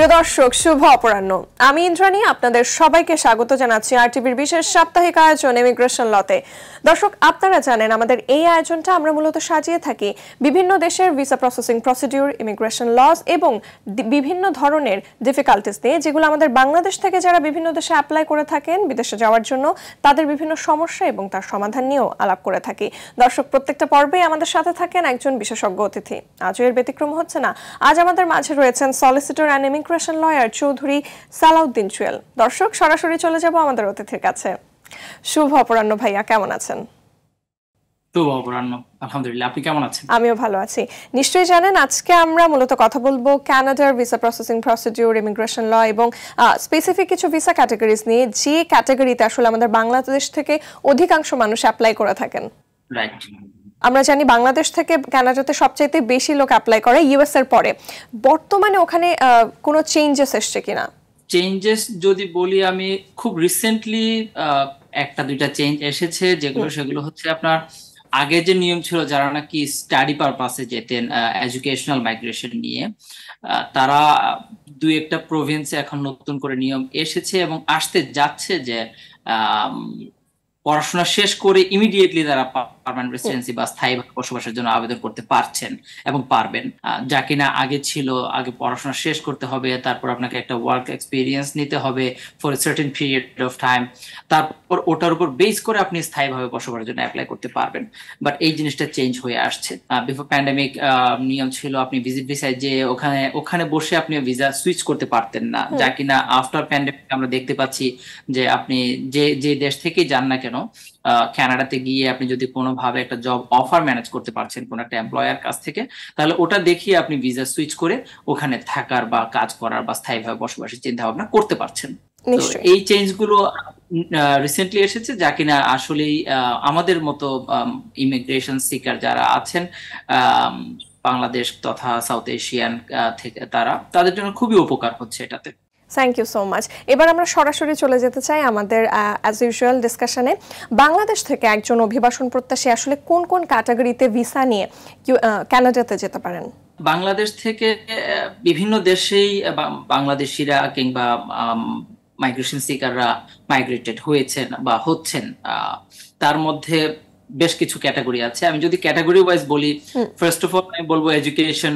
প্রিয় দর্শক, শুভ অপরাহ্ন। আমি ইন্দ্রাণী, আপনাদের সবাইকে স্বাগত জানাচ্ছি আর টিভির বিশেষ সাপ্তাহিক আয়োজন ইমিগ্রেশন লতে দর্শক, আপনারা জানেন, আমাদের এই আয়োজনটা আমরা মূলত সাজিয়ে থাকি বিভিন্ন দেশের visa processing procedure immigration laws এবং বিভিন্ন ধরনের ডিফিকাল্টিস নিয়ে, যেগুলো আমাদের বাংলাদেশ থেকে যারা বিভিন্ন দেশে অ্যাপ্লাই করে থাকেন, বিদেশে যাওয়ার জন্য তাদের বিভিন্ন সমস্যা এবং তার সমাধান নিয়েও আলাপ করে থাকি। দর্শক, প্রত্যেকটা পর্বে আমাদের সাথে থাকেন একজন বিশেষজ্ঞ অতিথি। আজও এর ব্যতিক্রম হচ্ছে না। আজ আমাদের মাঝে রয়েছেন solicitor and immigration lawyer Chowdhury Salahuddin Chuyel. দর্শক সরাসরি চলে যাব আমাদের অতিথির কাছে। শুভ অপরাহ্ন ভাইয়া কেমন আছেন? শুভ অপরাহ্ন আলহামদুলিল্লাহ। আপনি কেমন আছেন? আমিও ভালো আছি। নিশ্চয়ই জানেন আজকে আমরা মূলত কথা বলব কানাডার visa processing procedure immigration law এবং স্পেসিফিক কিছু ভিসা ক্যাটাগরিজ নিয়ে যে ক্যাটাগরিতে আসলে আমাদের বাংলাদেশ থেকে অধিকাংশ মানুষ অ্যাপ্লাই করে থাকেন। রাইট আমরা জানি বাংলাদেশ থেকে কানাডাতে সবচাইতে বেশি লোক অ্যাপ্লাই করে ইউএস এর পরে। বর্তমানে ওখানে কোনো চেঞ্জেস এসছে কিনা? চেঞ্জেস যদি বলি আমি খুব রিসেন্টলি একটা দুইটা চেঞ্জ এসেছে যেগুলো সেগুলো হচ্ছে আপনার আগে যে নিয়ম ছিল যারা নাকি স্টাডি পারপাসে যেতেন এডুকেশনাল মাইগ্রেশন নিয়ে তারা দুই একটা প্রভিন্সে এখন নতুন করে নিয়ম এসেছে এবং আসতে যাচ্ছে যে পড়াশোনা শেষ করে ইমিডিয়েটলি তারা পারমানেন্ট রেসিডেন্সি বা স্থায়ী বসবাসের জন্য আবেদন করতে পারছেন এবং পারবেন। যা কিনা আগে ছিল আগে পড়াশোনা শেষ করতে হবে তারপর আপনাকে একটা ওয়ার্ক এক্সপিরিয়েন্স নিতে হবে for certain period of time তারপর ওটার উপর বেস করে আপনি স্থায়ীভাবে বসবাসের জন্য অ্যাপ্লাই করতে পারবেন। বাট এই জিনিসটা চেঞ্জ হয়ে আসছে। বিফোর প্যান্ডামিক নিয়ম ছিল আপনি ভিজিট ভিসায় যে ওখানে ওখানে বসে আপনি ভিসা সুইচ করতে পারতেন না। যা কিনা আফটার প্যান্ডামিক আমরা দেখতে পাচ্ছি যে আপনি যে যে দেশ থেকেই যান না কেন ক্যানাডাতে গিয়ে আপনি যদি কোনোভাবে একটা জব অফার ম্যানেজ করতে পারছেন কোনো একটা এমপ্লয়ার কাছ থেকে তাহলে ওটা দেখিয়ে আপনি ভিসা সুইচ করে ওখানে থাকার বা কাজ করার বা স্থায়ীভাবে বসবাসের চিন্তা ভাবনা করতে পারছেন। এই চেঞ্জগুলো রিসেন্টলি এসেছে যা কিনা আসলেই আমাদের মতো ইমিগ্রেশন সিকার যারা আছেন বাংলাদেশ তথা সাউথ এশিয়ান থেকে তারা তাদের জন্য খুবই উপকার হচ্ছে এটাতে। থ্যাংক ইউ সো মাচ এবার আমরা সরাসরি চলে যেতে চাই আমাদের অ্যাজ ইউজুয়াল ডিসকাশনে বাংলাদেশ থেকে একজন অভিবাসন প্রত্যাশী আসলে কোন কোন ক্যাটাগরিতে ভিসা নিয়ে কানাডাতে যেতে পারেন? বাংলাদেশ থেকে বিভিন্ন দেশেই বাংলাদেশিরা কিংবা মাইগ্রেশন সিকাররা মাইগ্রেটেড হয়েছেন বা হচ্ছেন। তার মধ্যে বেশ কিছু ক্যাটাগরি আছে। আমি যদি ক্যাটাগরি ওয়াইজ বলি ফার্স্ট অফ অল আমি বলব এডুকেশন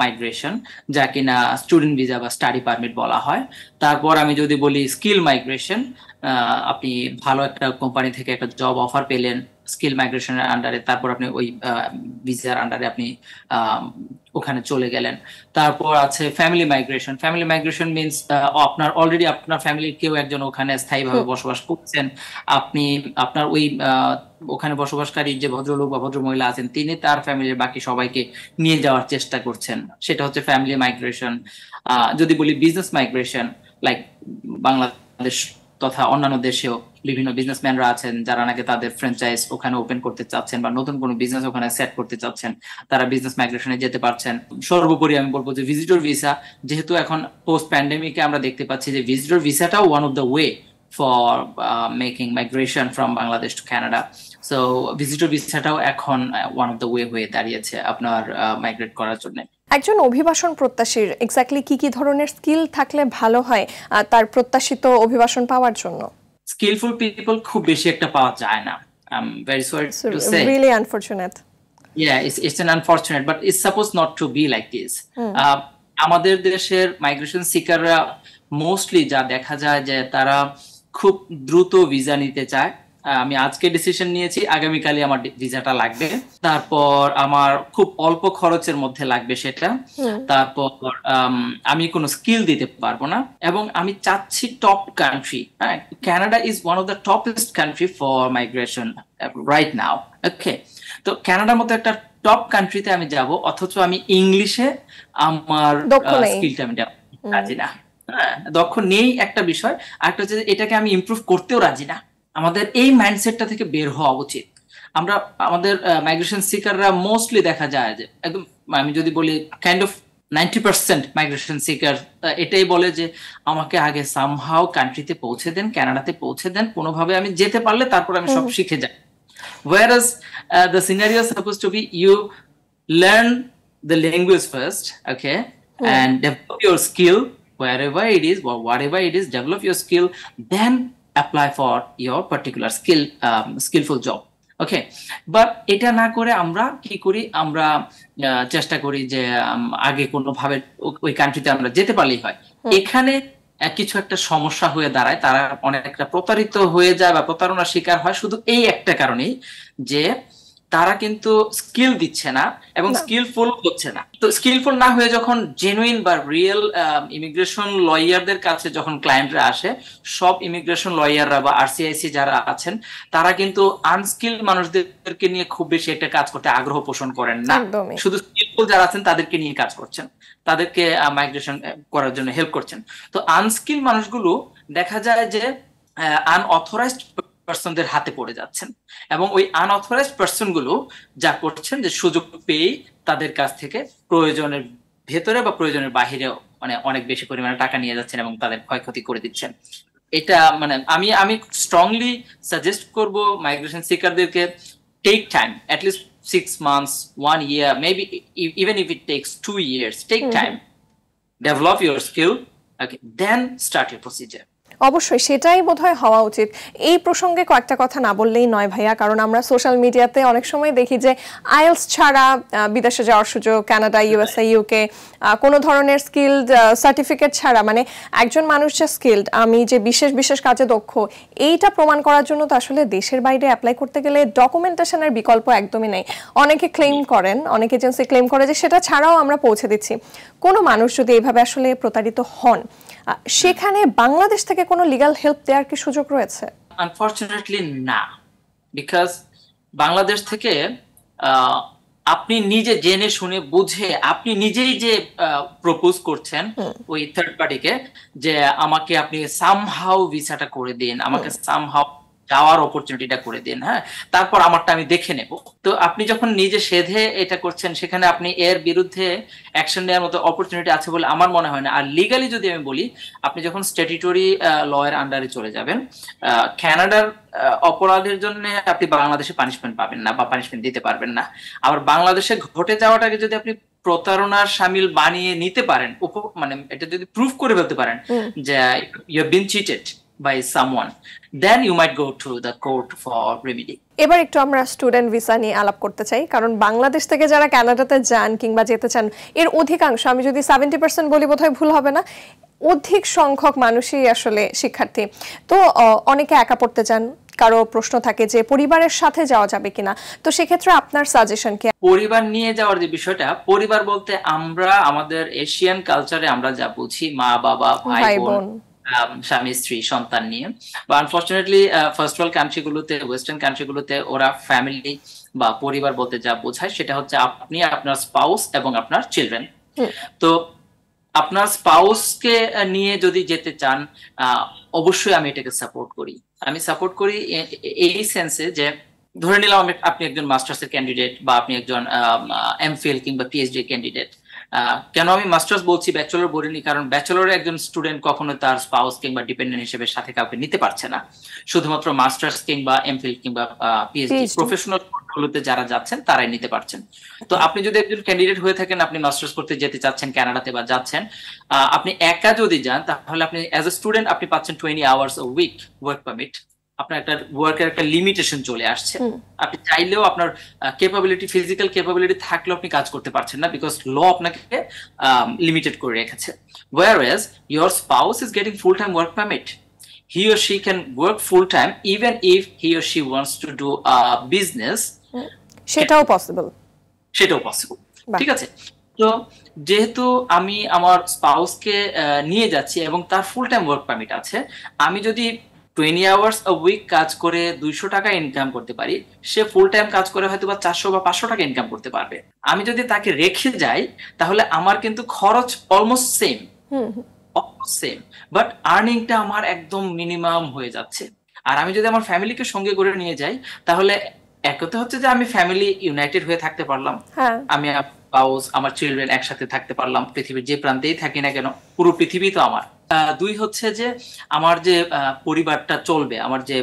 মাইগ্রেশন যা কিনা স্টুডেন্ট ভিসা বা স্টাডি পারমিট বলা হয়। তারপর আমি যদি বলি স্কিল মাইগ্রেশন আপনি ভালো একটা কোম্পানি থেকে একটা জব অফার পেলেন স্কিল মাইগ্রেশনের আন্ডারে তারপর আপনি ওই ভিসার আন্ডারে আপনি ওখানে চলে গেলেন। তারপর আছে family migration family migration means আপনার অলরেডি আপনার ফ্যামিলির কেউ একজন ওখানে স্থায়ীভাবে বসবাস করছেন। আপনি আপনার ওই ওখানে বসবাসকারী যে ভদ্রলোক বা ভদ্র মহিলা আছেন তিনি তার ফ্যামিলির বাকি সবাইকে নিয়ে যাওয়ার চেষ্টা করছেন। সেটা হচ্ছে ফ্যামিলি মাইগ্রেশন যদি বলি বিজনেস মাইগ্রেশন লাইক বাংলাদেশ তথা অন্যান্য দেশেও বিভিন্ন বিজনেসম্যানরা আছেন, যারা নাকি তাদের ফ্র্যাঞ্চাইজ ওখানে ওপেন করতে চাচ্ছেন বা নতুন কোনো বিজনেস ওখানে সেট করতে চাচ্ছেন, তারা বিজনেস মাইগ্রেশনে যেতে পারছেন। সর্বোপরি আমি বলব যে ভিজিটর ভিসা যেহেতু এখন পোস্ট প্যান্ডেমিকে আমরা দেখতে পাচ্ছি যে visitor ভিসাটাও one of the way for making migration from Bangladesh to Canada so visitor ভিসাটাও এখন ওয়ান অফ দ্য ওয়ে হয়ে দাঁড়িয়েছে আপনার মাইগ্রেট করার জন্য। একজন অভিবাসন প্রত্যাশীর এক্স্যাক্টলি কি কি ধরনের স্কিল থাকলে ভালো হয় তার প্রত্যাশিত অভিবাসন পাওয়ার জন্য? স্কিলফুল পিপল খুব বেশি একটা পাওয়া যায় না। I'm very sorry to say really unfortunate yeah it's it's an unfortunate but it's supposed not to be like this. আমাদের দেশের মাইগ্রেশন সিকাররা মোস্টলি যা দেখা যায় যে তারা খুব দ্রুত ভিসা নিতে চায়। আমি আজকে ডিসিশন নিয়েছি আগামীকালই আমার ভিসাটা লাগবে। তারপর আমার খুব অল্প খরচের মধ্যে লাগবে সেটা। তারপর আমি কোনো স্কিল দিতে পারব না। এবং আমি চাচ্ছি টপ কান্ট্রি হ্যাঁ? Canada is one of the toppest country for migration right now okay তো ক্যানাডার মতো একটা টপ কান্ট্রিতে আমি যাব অথচ আমি ইংলিশে আমার স্কিলটা আমি রাজি না। দক্ষ নেই একটা বিষয়। আরেকটা হচ্ছে এটাকে আমি ইমপ্রুভ করতেও রাজি না। আমাদের এই মাইন্ডসেটটা থেকে বের হওয়া উচিত। আমরা আমাদের মাইগ্রেশন সিকাররা মোস্টলি দেখা যায় যে একদম আমি যদি বলি kind of ninety percent migration seeker এটাই বলে যে আমাকে আগে সামহাও কান্ট্রিতে পৌঁছে দেন কানাডাতে পৌঁছে দেন কোনোভাবে আমি যেতে পারলে তারপর আমি সব শিখে যাই। Uh, the scenario is supposed to be you learn the language first okay mm. and develop your skill wherever it is or whatever it is develop your skill then apply for your particular skill um, skillful job. Okay but এটা না করে আমরা কি করি? আমরা চেষ্টা করি যে আগে কোনোভাবে ওই কান্ট্রিতে আমরা যেতে পারলেই হয়। এখানে কিছু একটা সমস্যা হয়ে দাঁড়ায়। তারা অনেকটা প্রতারিত হয়ে যায় বা প্রতারণার শিকার হয়। শুধু এই একটা কারণেই যে তারা কিন্তু স্কিল দিচ্ছে না এবং স্কিলফুল হচ্ছে না। তো স্কিলফুল না হয়ে যখন জেনুইন বা রিয়েল ইমিগ্রেশন লয়ারদের কাছে যখন ক্লায়েন্টরা আসে সব ইমিগ্রেশন লয়াররা বা আরসিআইসি যারা আছেন তারা কিন্তু আনস্কিল মানুষদেরকে নিয়ে খুব বেশি একটা কাজ করতে আগ্রহ পোষণ করেন না। শুধু স্কিলফুল যারা আছেন তাদেরকে নিয়ে কাজ করছেন। তাদেরকে মাইগ্রেশন করার জন্য হেল্প করছেন। তো আনস্কিল মানুষগুলো দেখা যায় যে আনঅথরাইজড পার্সনদের হাতে পড়ে যাচ্ছেন। এবং ওই আনঅথরাইজড পার্সনগুলো যা করছেন যে সুযোগ পেয়ে তাদের কাছ থেকে প্রয়োজনের ভেতরে বা প্রয়োজনের বাহিরে মানে অনেক বেশি পরিমাণে টাকা নিয়ে যাচ্ছেন এবং তাদের ক্ষয়ক্ষতি করে দিচ্ছেন। এটা মানে আমি আমি স্ট্রংলি সাজেস্ট করব migration সিকারদেরকে take time at least six months one year maybe even if it takes two years take time develop your skill then start your procedure অবশ্যই সেটাই বোধহয় হওয়া উচিত। এই প্রসঙ্গে কয়েকটা কথা না বললেই নয় ভাইয়া কারণ আমরা সোশ্যাল মিডিয়াতে অনেক সময় দেখি যে আইএলস ছাড়া বিদেশে যাওয়ার সুযোগ কানাডা ইউএসএ ইউকে কোনো ধরনের স্কিল্ড সার্টিফিকেট ছাড়া মানে একজন মানুষ যে স্কিল্ড আমি যে বিশেষ বিশেষ কাজে দক্ষ এইটা প্রমাণ করার জন্য তো আসলে দেশের বাইরে অ্যাপ্লাই করতে গেলে ডকুমেন্টেশনের বিকল্প একদমই নেই। অনেকে ক্লেম করেন অনেক এজেন্সি ক্লেম করে যে সেটা ছাড়াও আমরা পৌঁছে দিচ্ছি। কোনো মানুষ যদি এইভাবে আসলে প্রতারিত হন সেখানে বাংলাদেশ থেকে কোনো লিগাল হেল্প দেওয়ার কি সুযোগ রয়েছে? আনফরচুনেটলি না। বিকজ বাংলাদেশ থেকে আপনি নিজে জেনে শুনে বুঝে আপনি নিজেই যে প্রপোজ করছেন ওই থার্ড পার্টিকে যে আমাকে আপনি সামহাউ ভিসাটা করে দিন আমাকে সামহাউ যাওয়ার অপরচুনিটিটা করে দিন হ্যাঁ? তারপর আমারটা আমি দেখে নেব। তো আপনি যখন নিজে সেধে এটা করছেন সেখানে আপনি এর বিরুদ্ধে অ্যাকশন নেওয়ার মতো অপরচুনিটি আছে বলে আমার মনে হয় না। আর লিগালি যদি আমি বলি আপনি যখন স্ট্যাটিটরি লয়ের আন্ডারে চলে যাবেন ক্যানাডার অপরাধের জন্য আপনি বাংলাদেশে পানিশমেন্ট পাবেন না বা পানিশমেন্ট দিতে পারবেন না। আবার বাংলাদেশে ঘটে যাওয়াটাকে যদি আপনি প্রতারণার সামিল বানিয়ে নিতে পারেন মানে এটা যদি প্রুফ করে ফেলতে পারেন যে you been cheated by someone then you might go to the court for remedy. এবার একটু আমরা স্টুডেন্ট ভিসা নিয়ে আলাপ করতে চাই কারণ বাংলাদেশ থেকে যারা কানাডাতে যান কিংবা যেতে চান এর অধিকাংশ আমি যদি সেভেন্টি পার্সেন্ট বলি বোধহয় ভুল হবে না অধিক সংখ্যক মানুষই আসলে শিক্ষার্থী। তো অনেকে একা পড়তে চান কারও প্রশ্ন থাকে যে পরিবারের সাথে যাওয়া যাবে কিনা তো সেক্ষেত্রে আপনার সাজেশন কি? পরিবার নিয়ে যাওয়ার যে বিষয়টা পরিবার বলতে আমরা আমাদের এশিয়ান কালচারে আমরা যা বুঝি মা বাবা ভাই বোন। স্বামী স্ত্রী সন্তান নিয়ে। বা আনফর্চুনেটলি ফার্স্ট ওয়ার্ল্ড কান্ট্রিগুলোতে ওয়েস্টার্ন কান্ট্রিগুলোতে ওরা ফ্যামিলি বা পরিবার বলতে যা বোঝায় সেটা হচ্ছে আপনি আপনার স্পাউস এবং আপনার চিলড্রেন তো আপনার স্পাউসকে নিয়ে যদি যেতে চান অবশ্যই আমি এটাকে সাপোর্ট করি। আমি সাপোর্ট করি এই সেন্সে যে ধরে নিলাম আপনি একজন মাস্টার্সের ক্যান্ডিডেট বা আপনি একজন এমফিল কিংবা পিএইচডি ক্যান্ডিডেট কেন আমি মাস্টার্স বলছি ব্যাচেলর বলিনি? কারণ ব্যাচেলরে একজন স্টুডেন্ট কখনো তার স্পাউস কিংবা ডিপেন্ডেন্ট হিসেবে সাথে কাউকে নিতে পারছে না। শুধুমাত্র মাস্টার্স কিংবা এমফিল কিংবা পিএইচডি প্রফেশনাল গুলোতে যারা যাচ্ছেন তারাই নিতে পারছেন। তো আপনি যদি একজন ক্যান্ডিডেট হয়ে থাকেন আপনি মাস্টার্স করতে যেতে চাচ্ছেন কানাডাতে বা যাচ্ছেন আপনি একা যদি যান তাহলে আপনি অ্যাজ এ স্টুডেন্ট আপনি পাচ্ছেন twenty hours week work permit আপনার একটা ওয়ার্কের একটা লিমিটেশন চলে আসছে। আপনি চাইলেও আপনার কেপাবিলিটি ফিজিক্যাল কেপাবিলিটি থাকলেও আপনি কাজ করতে পারছেন না বিকজ ল আপনাকে লিমিটেড করে রেখেছে। Whereas your spouse is getting full time work permit or she can work full time even if he or she wants to do a business. সেটাও পসিবল সেটাও পসিবল ঠিক আছে? তো যেহেতু আমি আমার স্পাউসকে নিয়ে যাচ্ছি এবং তার ফুল টাইম ওয়ার্ক পারমিট আছে আমি যদি টোয়েন্টি আওয়ার্স আ উইক কাজ করে দুইশো টাকা ইনকাম করতে পারি সে ফুল টাইম কাজ করে হয়তো বা চারশো বা পাঁচশো টাকা ইনকাম করতে পারবে। আমি যদি তাকে রেখে যাই তাহলে আমার কিন্তু খরচ অলমোস্ট সেম সেম বাট আর্নিংটা আমার একদম মিনিমাম হয়ে যাচ্ছে। আর আমি যদি আমার ফ্যামিলিকে সঙ্গে করে নিয়ে যাই তাহলে একতে হচ্ছে যে আমি ফ্যামিলি ইউনাইটেড হয়ে থাকতে পারলাম। আমি স্পাউস আমার চিলড্রেন একসাথে থাকতে পারলাম। পৃথিবীর যে প্রান্তেই থাকি না কেন পুরো পৃথিবী তো আমার। দুই হচ্ছে যে আমার যে পরিবারটা চলবে আমার যে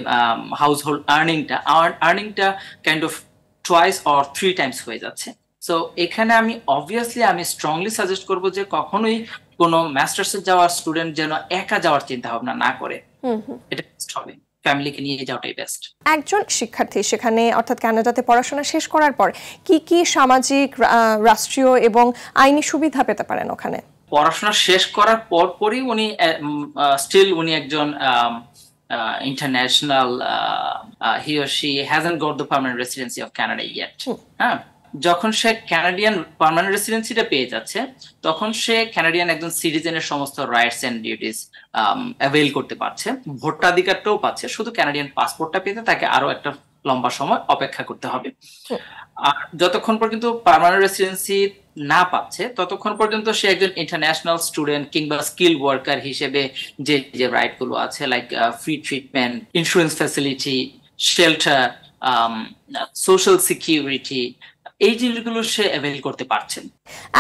হাউস হোল্ড আর্নিংটা আমার আর্নিংটা kind of twice or three times হয়ে যাচ্ছে। সো এখানে আমি অবভিয়াসলি আমি স্ট্রংলি সাজেস্ট করব যে কখনোই কোনো মাস্টার্সে যাওয়ার স্টুডেন্ট যেন একা যাওয়ার চিন্তা ভাবনা না করে। এটা বেস্ট হবে। ফ্যামিলিকে নিয়ে যাওয়াটাই বেস্ট একজন শিক্ষার্থী সেখানে অর্থাৎ কানাডাতে পড়াশোনা শেষ করার পর কি কি সামাজিক রাষ্ট্রীয় এবং আইনি সুবিধা পেতে পারেন ওখানে? পড়াশোনা শেষ করার পর পরই উনি স্টিল উনি একজন international he or she hasn't got the permanent residency of Canada yet হ্যাঁ? যখন সে ক্যানাডিয়ান পার্মানেন্ট রেসিডেন্সিটা পেয়ে যাচ্ছে তখন সে ক্যানাডিয়ান একজন সিটিজেনের সমস্ত রাইটস এন্ড ডিউটিস অ্যাভেল করতে পারছে। ভোটাধিকারটাও পাচ্ছে। শুধু ক্যানাডিয়ান পাসপোর্টটা পেতে তাকে আরও একটা লম্বা সময় অপেক্ষা করতে হবে। আর যতক্ষণ পর্যন্ত পার্মানেন্ট রেসিডেন্সি না পাচ্ছে ততক্ষণ পর্যন্ত সে একজন ইন্টারন্যাশনাল স্টুডেন্ট কিংবা স্কিল ওয়ার্কার হিসেবে যে যে রাইটগুলো আছে like free treatment insurance facility shelter social security এই জিনিসগুলো সে অ্যাভেল করতে পারছেন।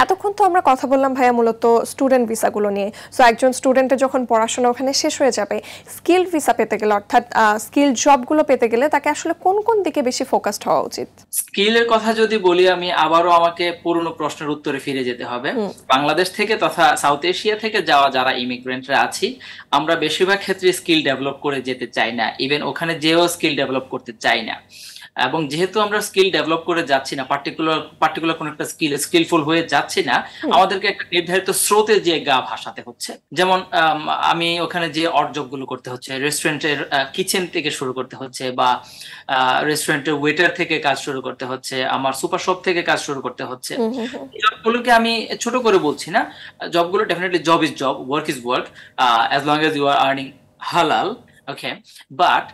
এতক্ষণ তো আমরা কথা বললাম ভাইয়া মূলত স্টুডেন্ট ভিসাগুলো নিয়ে। সো একজন স্টুডেন্টের যখন পড়াশোনা ওখানে শেষ হয়ে যাবে স্কিল ভিসা পেতে গেলে অর্থাৎ স্কিল জবগুলো পেতে গেলে তাকে আসলে কোন কোন দিকে বেশি ফোকাসড হওয়া উচিত? স্কিলের কথা যদি বলি আমি আবারও আমাকে পুরনো প্রশ্নের উত্তরে ফিরে যেতে হবে। বাংলাদেশ থেকে তথা সাউথ এশিয়া থেকে যাওয়া যারা ইমিগ্রেন্টরা আছি আমরা বেশিরভাগ ক্ষেত্রে স্কিল ডেভেলপ করে যেতে চাই না। ইভেন ওখানে যেও স্কিল ডেভেলপ করতে চাই না। এবং যেহেতু আমরা স্কিল ডেভেলপ করে যাচ্ছি না পার্টিকুলার পার্টিকুলার কোন একটা স্কিল স্কিলফুল হয়ে যাচ্ছি না আমাদেরকে একটা নির্ধারিত স্রোতে যে গা ভাসাতে হচ্ছে যেমন আমি ওখানে যে অর্জকগুলো করতে হচ্ছে রেস্টুরেন্টের কিচেন থেকে শুরু করতে হচ্ছে বা রেস্টুরেন্টের ওয়েটার থেকে কাজ শুরু করতে হচ্ছে আমার সুপার শপ থেকে কাজ শুরু করতে হচ্ছে জবগুলোকে আমি ছোট করে বলছি না জবগুলো definitely job is job work is work as long as you are earning হালাল ওকে বাট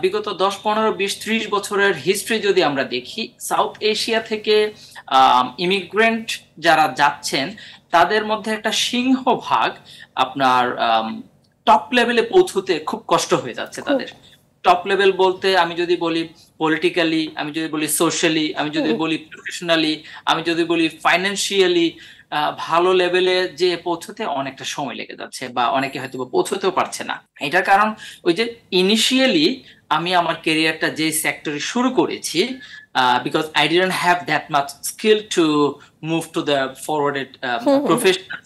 বিগত দশ পনেরো বিশ ত্রিশ বছরের হিস্ট্রি যদি আমরা দেখি সাউথ এশিয়া থেকে ইমিগ্রেন্ট যারা যাচ্ছেন তাদের মধ্যে একটা সিংহ ভাগ আপনার টপ লেভেলে পৌঁছতে খুব কষ্ট হয়ে যাচ্ছে তাদের। টপ লেভেল বলতে আমি যদি বলি পলিটিক্যালি আমি যদি বলি সোশ্যালি আমি যদি বলি প্রফেশনালি আমি যদি বলি ফাইন্যান্সিয়ালি ভালো লেভেলে যে পৌঁছতে অনেকটা সময় লেগে যাচ্ছে বা অনেকে হয়তো পৌঁছতেও পারছে না। এটার কারণ ওই যে ইনিশিয়ালি আমি আমার কেরিয়ারটা যে সেক্টরে শুরু করেছি because I didn't have that much skill to move to the forwarded professional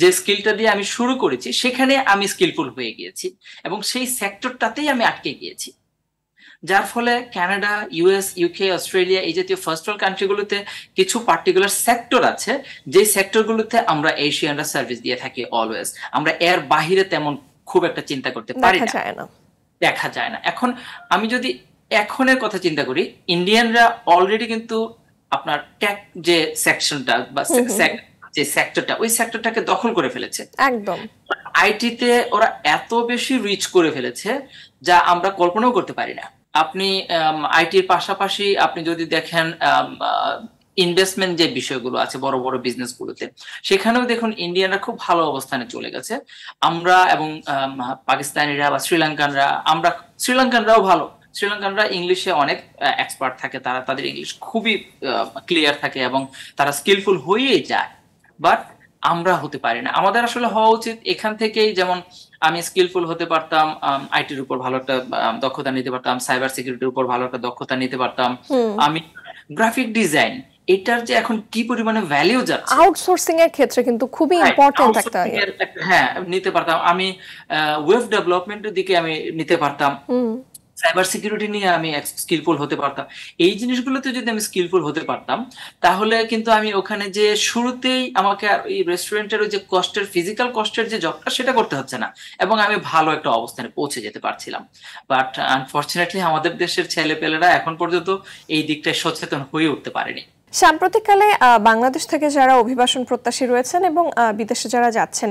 যে স্কিলটা দিয়ে আমি শুরু করেছি সেখানে আমি স্কিলফুল হয়ে গিয়েছি এবং সেই সেক্টরটাতেই আমি আটকে গিয়েছি। যার ফলে কানাডা ইউএস ইউকে অস্ট্রেলিয়া এই জাতীয় ফার্স্ট ওয়ার্ল্ড কান্ট্রিগুলোতে কিছু পার্টিকুলার সেক্টর আছে যে সেক্টরগুলোতে আমরা এশিয়ানরা সার্ভিস দিয়ে থাকি অলওয়েজ আমরা এর বাহিরে তেমন খুব একটা চিন্তা করতে পারি না। দেখা যায় না। এখন আমি যদি এখনের কথা চিন্তা করি ইন্ডিয়ানরা অলরেডি কিন্তু আপনার ট্যাক যে সেকশনটা বা যে সেক্টরটা ওই সেক্টরটাকে দখল করে ফেলেছে। একদম। আইটিতে ওরা এত বেশি রিচ করে ফেলেছে যা আমরা কল্পনাও করতে পারি না। আপনি আইটির পাশাপাশি আপনি যদি দেখেন ইনভেস্টমেন্ট যে বিষয়গুলো আছে, বড় বড় বিজনেস গুলোতে সেখানেও দেখুন ইন্ডিয়ানরা খুব ভালো অবস্থানে চলে গেছে। আমরা এবং পাকিস্তানিরা বা শ্রীলঙ্কানরা, আমরা, শ্রীলঙ্কানরাও ভালো। শ্রীলঙ্কানরা ইংলিশে অনেক এক্সপার্ট থাকে, তারা তাদের ইংলিশ খুবই ক্লিয়ার থাকে এবং তারা স্কিলফুল হয়েই যায়। বাট আমরা হতে পারি না। আমাদের আসলে হওয়া উচিত এখান থেকেই যেমন আমি স্কিলফুল হতে পারতাম আইটির উপর ভালো একটা দক্ষতা নিতে পারতাম সাইবার সিকিউরিটির উপর ভালো একটা দক্ষতা নিতে পারতাম। আমি গ্রাফিক ডিজাইন এটার যে এখন কি পরিমাণে ভ্যালিউ যাচ্ছে? আউটসোর্সিং এর ক্ষেত্রে কিন্তু খুবই ইম্পর্টেন্ট একটা হ্যাঁ নিতে পারতাম। আমি ওয়েব ডেভেলপমেন্টের দিকে আমি নিতে পারতাম। সাইবার সিকিউরিটি নিয়ে আমি স্কিলফুল হতে পারতাম। এই জিনিসগুলোতে যদি আমি স্কিলফুল হতে পারতাম, তাহলে কিন্তু আমি ওখানে যে শুরুতেই আমাকে এই রেস্টুরেন্টের ওই যে কষ্টের ফিজিক্যাল কষ্টের যে জবটা সেটা করতে হচ্ছে না। এবং আমি ভালো একটা অবস্থানে পৌঁছে যেতে পারছিলাম। বাট আনফর্চুনেটলি আমাদের দেশের ছেলেপেলেরা এখন পর্যন্ত এই দিকটায় সচেতন হয়ে উঠতে পারেনি। সাম্প্রতিককালে বাংলাদেশ থেকে যারা অভিবাসন প্রত্যাশী রয়েছেন এবং বিদেশে যারা যাচ্ছেন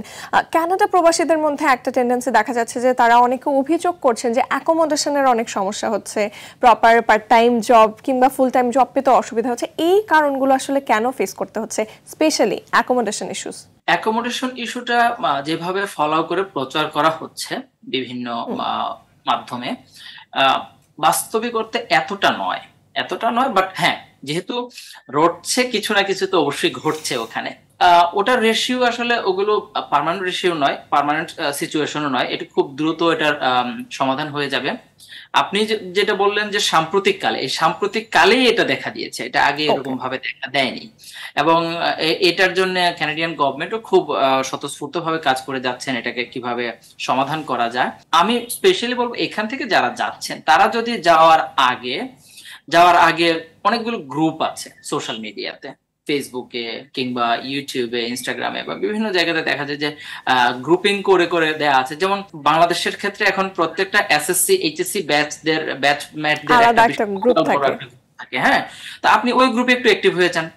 কানাডা প্রবাসীদের মধ্যে একটা টেন্ডেন্সি দেখা যাচ্ছে যে তারা অনেকে অভিযোগ করছেন যে অ্যাকোমোডেশনের অনেক সমস্যা হচ্ছে প্রপার পার্ট টাইম জব কিংবা ফুল টাইম জব পেতে অসুবিধা হচ্ছে। এই কারণগুলো আসলে কেন ফেস করতে হচ্ছে স্পেশালি অ্যাকোমোডেশন ইস্যুস অ্যাকোমোডেশন ইস্যুটা যেভাবে ফলো করে প্রচার করা হচ্ছে বিভিন্ন মাধ্যমে বাস্তবিক করতে এতটা নয়। এতটা নয় বাট হ্যাঁ যেহেতু রটছে কিছু না কিছু তো অবশ্যই ঘটছে ওখানে। ওটার রেশিও আসলে ওগুলো পার্মানেন্ট রেশিও নয় পার্মানেন্ট সিচুয়েশনও নয়। এটা খুব দ্রুত এটার সমাধান হয়ে যাবে। আপনি যেটা বললেন যে সাম্প্রতিক কালে এই সাম্প্রতিক কালেই এটা দেখা দিয়েছে। এটা আগে এরকম ভাবে দেখা দেয়নি। এবং এটার জন্য ক্যানাডিয়ান গভর্নমেন্টও খুব স্বতঃস্ফূর্ত ভাবে কাজ করে যাচ্ছেন এটাকে কীভাবে সমাধান করা যায়। আমি স্পেশালি বলব এখান থেকে যারা যাচ্ছেন তারা যদি যাওয়ার আগে যাওয়ার আগে অনেকগুলো গ্রুপ আছে সোশ্যাল মিডিয়াতে ফেসবুকে কিংবা ইউটিউবে ইনস্টাগ্রামে বা বিভিন্ন জায়গাতে দেখা যায় যে গ্রুপিং করে করে দেয়া আছে। যেমন বাংলাদেশের ক্ষেত্রে এখন প্রত্যেকটা এসএসসি এইচএসসি ব্যাচদের ব্যাচমেটদের একটা গ্রুপ থাকে। হ্যাঁ? তা আপনি ওই গ্রুপে একটু অ্যাক্টিভ হয়ে যান।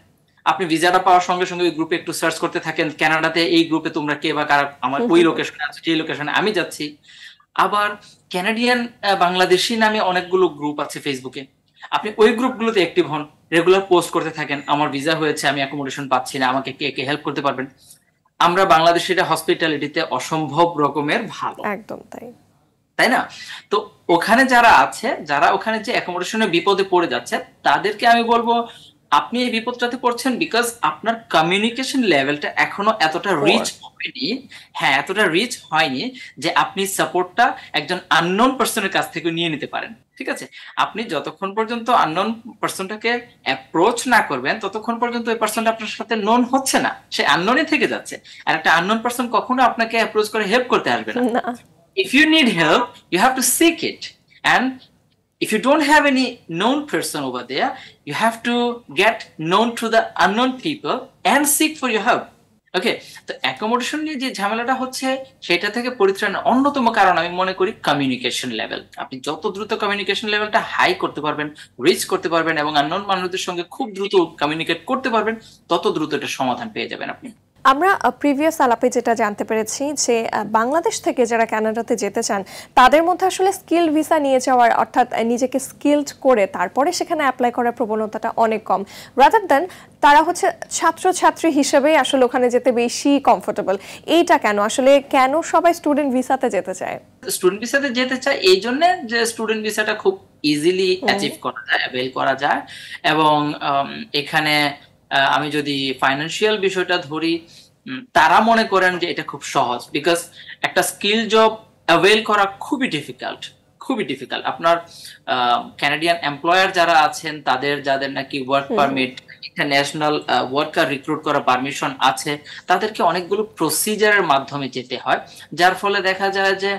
আপনি ভিসাটা পাওয়ার সঙ্গে সঙ্গে ওই গ্রুপে একটু সার্চ করতে থাকেন। কানাডাতে এই গ্রুপে তোমরা কে বা কারা আমার ওই লোকেশনে আছে যে লোকেশনে আমি যাচ্ছি। আবার ক্যানাডিয়ান বাংলাদেশি নামে অনেকগুলো গ্রুপ আছে ফেসবুকে আপনি ওই গ্রুপগুলোতে অ্যাক্টিভ হন রেগুলার পোস্ট করতে থাকেন আমার ভিসা হয়েছে আমি অ্যাকোমোডেশন পাচ্ছি না আমাকে কে কে হেল্প করতে পারবেন। আমরা বাংলাদেশিরা হসপিটালিটিতে অসম্ভব রকমের ভালো। একদম তাই। তাই না? তো ওখানে যারা আছে যারা ওখানে যে অ্যাকোমোডেশনের বিপদে পড়ে যাচ্ছে তাদেরকে আমি বলব আপনি এই বিপদটাতে পড়ছেন বিকজ আপনার কমিউনিকেশন লেভেলটা এখনও এতটা রিচ হয়নি। হ্যাঁ এতটা রিচ হয়নি যে আপনি সাপোর্টটা একজন আননোন পার্সনের কাছ থেকে নিয়ে নিতে পারেন। ঠিক আছে? আপনি যতক্ষণ পর্যন্ত আননোন পার্সনটাকে অ্যাপ্রোচ না করবেন ততক্ষণ পর্যন্ত ওই পার্সনটা আপনার সাথে নোন হচ্ছে না। সে আননোনে থেকে যাচ্ছে। আর একটা আননোন পার্সন কখনো আপনাকে অ্যাপ্রোচ করে হেল্প করতে আসবে না। If you need help you have to seek it and if you don't have any known person over there, you have to get known to the unknown people and seek for your help. Okay তো accommodation নিয়ে যে ঝামেলাটা হচ্ছে সেটা থেকে পরিত্রাণের অন্যতম কারণ আমি মনে করি কমিউনিকেশন লেভেল আপনি যত দ্রুত কমিউনিকেশন লেভেলটা হাই করতে পারবেন রিচ করতে পারবেন এবং আননোন মানুষদের সঙ্গে খুব দ্রুত কমিউনিকেট করতে পারবেন তত দ্রুত এটা সমাধান পেয়ে যাবেন আপনি আমরা প্রিভিয়াস আলাপে যেটা জানতে পেরেছি যে বাংলাদেশ থেকে যারা কানাডাতে যেতে চান তাদের মধ্যে আসলে স্কিল ভিসা নিয়ে যাওয়ার অর্থাৎ নিজেকে স্কিলড করে তারপরে সেখানে অ্যাপ্লাই করার প্রবণতাটা অনেক কম। রাদার দেন তারা হচ্ছে ছাত্রছাত্রী হিসেবেই আসলে ওখানে যেতে বেশি কমফোর্টেবল এইটা কেন? আসলে কেন সবাই স্টুডেন্ট ভিসাতে যেতে চায়? স্টুডেন্ট ভিসাতে যেতে চায় এই জন্য যে স্টুডেন্ট ভিসাটা খুব ইজিলি অ্যাচিভ করা যায় অ্যাভেল করা যায়। এবং এখানে আমি যদি ফাইন্যান্সিয়াল বিষয়টা ধরি তারা মনে করেন যে এটা খুব সহজ বিকজ একটা স্কিল জব অ্যাভেল করা খুবই ডিফিকাল্ট খুবই ডিফিকাল্ট আপনার ক্যানাডিয়ান এমপ্লয়ার যারা আছেন তাদের যাদের নাকি work permit international worker recruit করা পারমিশন আছে। তাদেরকে অনেকগুলো প্রসিজারের মাধ্যমে যেতে হয়। যার ফলে দেখা যায় যে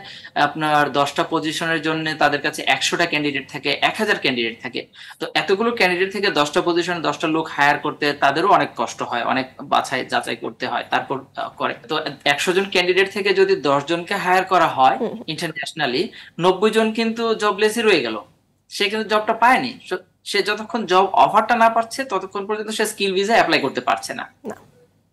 আপনার দশটা পজিশনের জন্য তাদের কাছে একশোটা ক্যান্ডিডেট থাকে এক হাজার ক্যান্ডিডেট থাকে। তো এতগুলো ক্যান্ডিডেট থেকে দশটা পজিশনে দশটা লোক হায়ার করতে তাদেরও অনেক কষ্ট হয় অনেক বাছাই যাচাই করতে হয় তারপর করে। তো একশো জন ক্যান্ডিডেট থেকে যদি দশ জনকে হায়ার করা হয় ইন্টারন্যাশনালি নব্বই জন কিন্তু জবলেসই রয়ে গেল। সে কিন্তু জবটা পায়নি। সে যতক্ষণ জব অফারটা না পাচ্ছে ততক্ষণ পর্যন্ত সে স্কিল ভিসা অ্যাপ্লাই করতে পারছে না।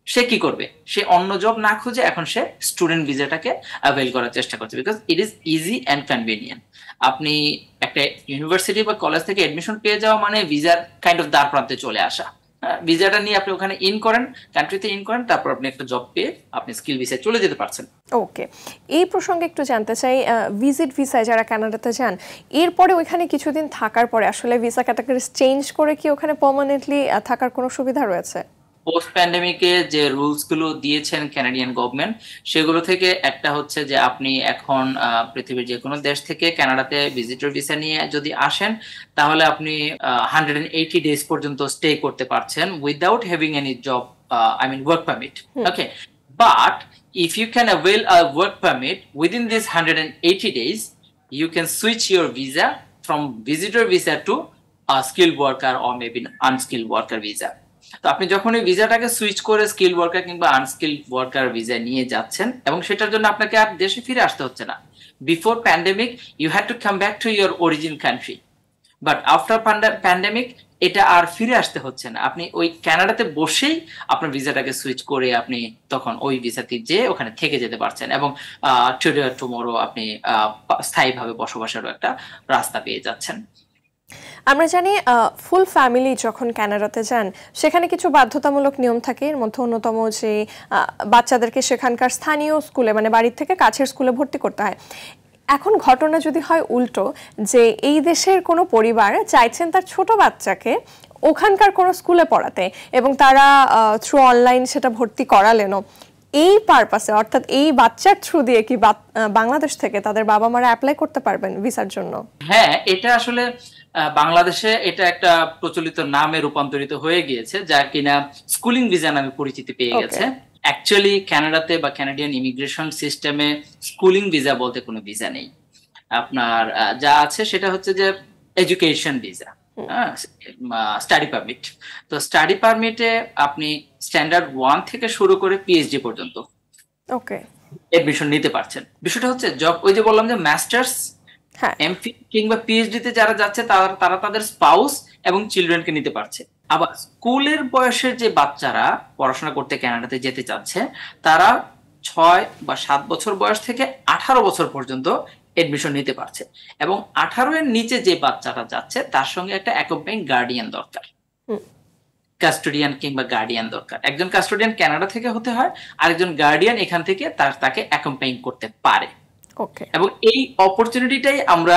সে কি করবে? সে অন্য জব না খুঁজে এখন সে স্টুডেন্ট ভিসাটাকে অ্যাভেল করার চেষ্টা করছে। Because it is easy and convenient আপনি একটা ইউনিভার্সিটি বা কলেজ থেকে এডমিশন পেয়ে যাওয়া মানে ভিসার কাইন্ড অফ দ্বার প্রান্তে চলে আসা। ভিসাটা নিয়ে আপনি ওখানে ইন করেন কান্ট্রিতে ইন করেন, তারপর আপনি একটা জব পেয়ে আপনি স্কিল ভিসায় চলে যেতে পারছেন। ওকে এই প্রসঙ্গে একটু জানতে চাই ভিজিট ভিসায় যারা কানাডাতে যান, এরপরে ওইখানে কিছুদিন থাকার পরে আসলে ভিসা ক্যাটাগরি চেঞ্জ করে কি ওখানে পার্মানেন্টলি থাকার কোনো সুবিধা রয়েছে? পোস্ট প্যান্ডেমিকে যে রুলসগুলো দিয়েছেন ক্যানাডিয়ান গভর্নমেন্ট সেগুলো থেকে একটা হচ্ছে যে আপনি এখন পৃথিবীর যে কোনো দেশ থেকে কানাডাতে ভিজিটর ভিসা নিয়ে যদি আসেন তাহলে আপনি হান্ড্রেড এইটি ডেজ পর্যন্ত স্টে করতে পারছেন without having any job I mean work permit okay but if you can avail a work permit within this 180 days, you can switch your visa from visitor visa to a skilled worker or maybe unskilled worker visa. তো আপনি যখন এই ভিসাটাকে switch করে skill worker কিংবা unskill worker visa নিয়ে যাচ্ছেন এবং সেটার জন্য আপনাকে আর দেশে ফিরে আসতে হচ্ছে না। Before pandemic you had to come back to your origin country but after pandemic এটা আর ফিরে আসতে হচ্ছে না। আপনি ওই ক্যানাডাতে বসেই আপনার ভিসাটাকে সুইচ করে আপনি তখন ওই ভিসাতে যে ওখানে থেকে যেতে পারছেন এবং টুডে টুমোরো আপনি স্থায়ীভাবে বসবাসেরও একটা রাস্তা পেয়ে যাচ্ছেন। আমরা জানি ফুল ফ্যামিলি যখন ক্যানাডাতে যান, সেখানে কিছু বাধ্যতামূলক নিয়ম থাকে। এর মধ্যে অন্যতম যে বাচ্চাদেরকে সেখানকার স্থানীয় স্কুলে মানে বাড়ির থেকে কাছের স্কুলে ভর্তি করতে হয়। এখন ঘটনা যদি হয় উল্টো, যে এই দেশের কোনো পরিবার চাইছেন তার ছোট বাচ্চাকে ওখানকার কোনো স্কুলে পড়াতে এবং তারা থ্রু অনলাইন সেটা ভর্তি করালেনও। এই পারপাসে অর্থাৎ এই বাচ্চার থ্রু দিয়ে কি বাংলাদেশ থেকে তাদের বাবা মারা অ্যাপ্লাই করতে পারবেন ভিসার জন্য? হ্যাঁ এটা আসলে বাংলাদেশে এটা একটা প্রচলিত নামে রূপান্তরিত হয়ে গিয়েছে যা কিনা স্কুলিং ভিসা নামে পরিচিতি পেয়ে গেছে। অ্যাকচুয়ালি কানাডাতে বা কানাডিয়ান ইমিগ্রেশন সিস্টেমে স্কুলিং ভিসা বলতে কোনো ভিসা নেই। আপনার যা আছে সেটা হচ্ছে যে এডুকেশন ভিসা স্টাডি পারমিট তো স্টাডি পারমিটে আপনি স্ট্যান্ডার্ড ওয়ান থেকে শুরু করে পিএইচডি পর্যন্ত ওকে এডমিশন নিতে পারছেন। বিষয়টা হচ্ছে জব ওই যে বললাম যে মাস্টার্স এমফি কিংবা পিএইচডি তে যারা যাচ্ছে তারা তারা তাদের স্পাউস এবং চিলড্রেনকে নিতে পারছে। আবার স্কুলের বয়সের যে বাচ্চারা পড়াশোনা করতে কানাডাতে যেতে চাচ্ছে তারা ছয় বা সাত বছর বয়স থেকে আঠারো বছর পর্যন্ত এডমিশন নিতে পারছে। এবং আঠারো এর নিচে যে বাচ্চাটা যাচ্ছে তার সঙ্গে একটা অ্যাকম্পাইন গার্ডিয়ান দরকার। কাস্টোডিয়ান কিংবা গার্ডিয়ান দরকার। একজন কাস্টোডিয়ান কানাডা থেকে হতে হয় আরেকজন গার্ডিয়ান এখান থেকে তার তাকে অ্যাকম্পাইন করতে পারে। এবং এই অপরচুনিটিটাই আমরা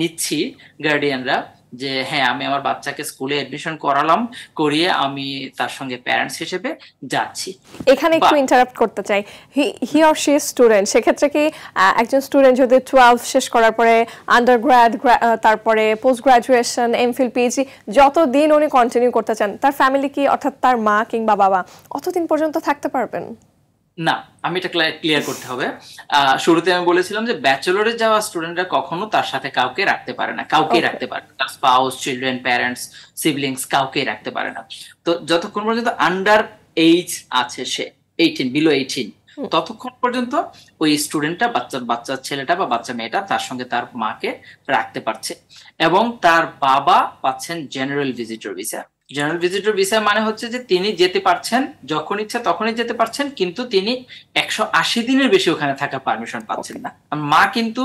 নিচ্ছি গার্ডিয়ানরা যে হ্যাঁ আমি আমার বাচ্চাকে স্কুলে এডমিশন করালাম করিয়ে আমি তার সঙ্গে প্যারেন্টস হিসেবে যাচ্ছি। এখানে একটু ইন্টারাপ্ট করতে চাই। হি অর শি স্টুডেন্ট সেক্ষেত্রে কি একজন স্টুডেন্ট যদি টুয়েলভ শেষ করার পরে আন্ডার গ্র্যাড তারপরে পোস্ট গ্রাজুয়েশন এমফিল পিএইচডি যত দিন উনি কন্টিনিউ করতে চান তার ফ্যামিলি কি অর্থাৎ তার মা কিংবা বাবা অতদিন পর্যন্ত থাকতে পারবেন? না আমি এটা ক্লিয়ার করতে হবে। শুরুতে আমি বলেছিলাম যে ব্যাচেলরে যাওয়া স্টুডেন্টরা কখনো তার সাথে কাউকে রাখতে পারে না। কাউকে রাখতে পারে তার স্পাউস চিলড্রেন প্যারেন্টস সিবলিংস কাউকে রাখতে পারে না। তো যতক্ষণ পর্যন্ত আন্ডার এইজ আছে সে এইটিন বিলো এইটিন ততক্ষণ পর্যন্ত ওই স্টুডেন্টটা বাচ্চা বাচ্চা ছেলেটা বা বাচ্চা মেয়েটা তার সঙ্গে তার মাকে রাখতে পারছে। এবং তার বাবা পাচ্ছেন general visitor visa general visitor visa মানে হচ্ছে যে তিনি যেতে পারছেন যখন ইচ্ছা তখনই যেতে পারছেন কিন্তু তিনি একশো আশি দিনের বেশি ওখানে থাকার পারমিশন পাচ্ছেন না। মা কিন্তু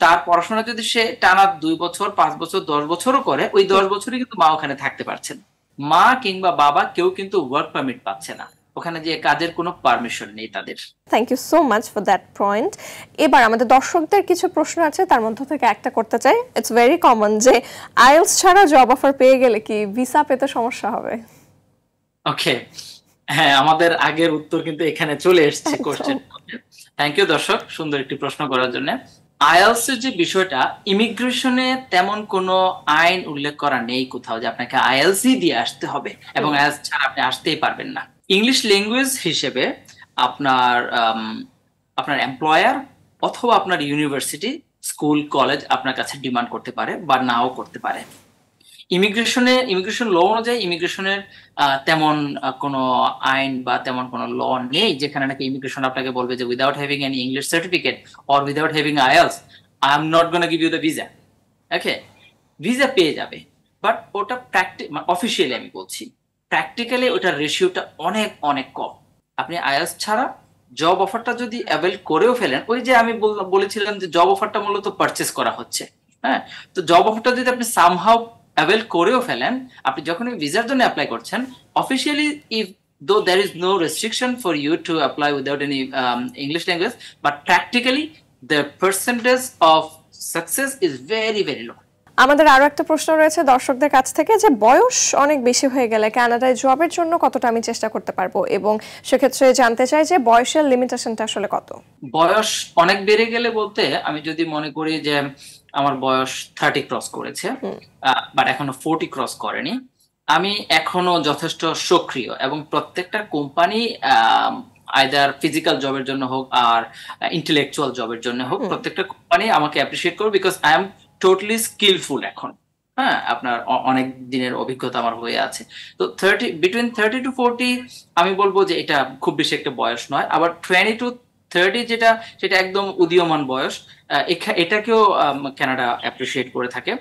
তার পড়াশোনা যদি সে টানা দুই বছর পাঁচ বছর দশ বছরও করে ওই দশ বছরই কিন্তু মা ওখানে থাকতে পারছেন। মা কিংবা বাবা কেউ কিন্তু ওয়ার্ক পারমিট পাচ্ছে না। ওখানে যে কাজের কোনো পারমিশন নেই তাদের। Thank you so much for that point এবার আমাদের দর্শকদের কিছু প্রশ্ন আছে তার মধ্যে থেকে একটা করতে চাই। ইটস ভেরি কমন যে আইএলস ছাড়া জব অফার পেয়ে গেলে কি ভিসা পেতে সমস্যা হবে? ওকে হ্যাঁ আমাদের আগের উত্তর কিন্তু এখানে চলে এসেছে কোশ্চেন থ্যাংক ইউ দর্শক সুন্দর একটি প্রশ্ন করার জন্য। আইএলস এর যে বিষয়টা ইমিগ্রেশনে তেমন কোনো আইন উল্লেখ করা নেই কোথাও যে আপনাকে আইএলসি দিয়ে আসতে হবে এবং আইএলস ছাড়া আপনি আসতেই পারবেন না। ইংলিশ ল্যাঙ্গুয়েজ হিসেবে আপনার আপনার এমপ্লয়ার অথবা আপনার ইউনিভার্সিটি স্কুল কলেজ আপনার কাছে ডিমান্ড করতে পারে বা নাও করতে পারে। ইমিগ্রেশনে ইমিগ্রেশন ল অনুযায়ী ইমিগ্রেশনের তেমন কোনো আইন বা তেমন কোনো ল নেই যেখানে নাকি ইমিগ্রেশন আপনাকে বলবে যে without having an English certificate or without having IELTS I'm not gonna give you the visa okay visa পেয়ে যাবে। বাট ওটা প্র্যাকটি অফিসিয়ালি আমি বলছি। প্র্যাকটিক্যালি ওটার রেশিওটা অনেক অনেক কম। আপনি আইএলস ছাড়া জব অফারটা যদি অ্যাভেল করেও ফেলেন, ওই যে আমি বলেছিলাম যে জব অফারটা মূলত পারচেস করা হচ্ছে হ্যাঁ? তো জব অফারটা যদি আপনি সামহাউ অ্যাভেল করেও ফেলেন, আপনি যখন ভিসার জন্য অ্যাপ্লাই করছেন officially if though there is no restriction for you to apply without any English language but practically the percentage of success is very very low আমাদের আরও একটা প্রশ্ন রয়েছে দর্শকদের কাছ থেকে যে বয়স অনেক বেশি হয়ে গেলে কানাডায় জবের জন্য কতটা আমি চেষ্টা করতে পারব? এবং সেক্ষেত্রে জানতে চাই যে বয়সের লিমিটেশনটা আসলে কত? বয়স অনেক বেড়ে গেলে বলতে আমি যদি মনে করি যে আমার বয়স থার্টি ক্রস করেছে বাট এখনও ফোর্টি ক্রস করেনি আমি এখনও যথেষ্ট সক্রিয় এবং প্রত্যেকটা কোম্পানি আইদার ফিজিক্যাল জবের জন্য হোক আর ইন্টেলেকচুয়াল জবের জন্য হোক প্রত্যেকটা কোম্পানি আমাকে অ্যাপ্রিসিয়েট করবে because I am totally skillful এখন। হ্যাঁ আপনার অনেক দিনের অভিজ্ঞতা আমার হয়ে আছে। তো thirty between thirty to forty আমি বলব যে এটা খুব বেশি একটা বয়স নয়। আবার টোয়েন্টি টু থার্টি যেটা, সেটা একদম উদীয়মান বয়স। এটাকেও কানাডা অ্যাপ্রিসিয়েট করে থাকে।